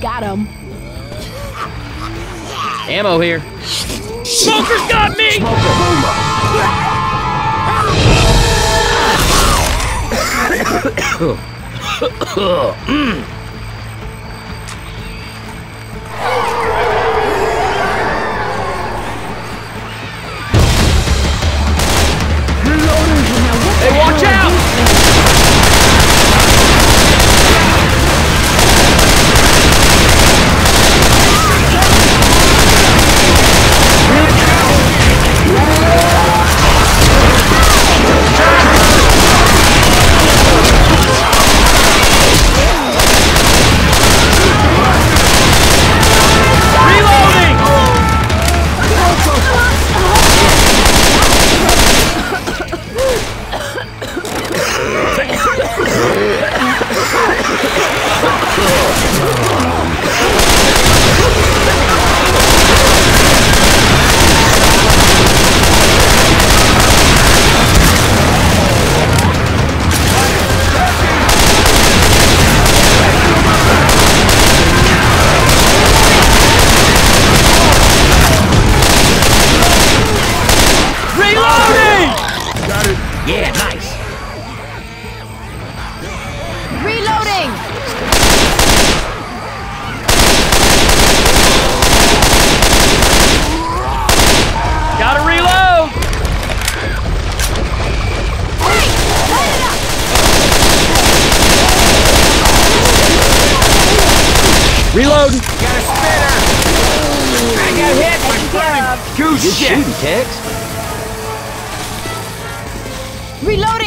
Got him. Ammo here. Smoker's got me! Hey, Reloading! Gotta reload! Reload. Got a spinner! I got hit by flying goose Good shit! shooting, Tex. Reloading!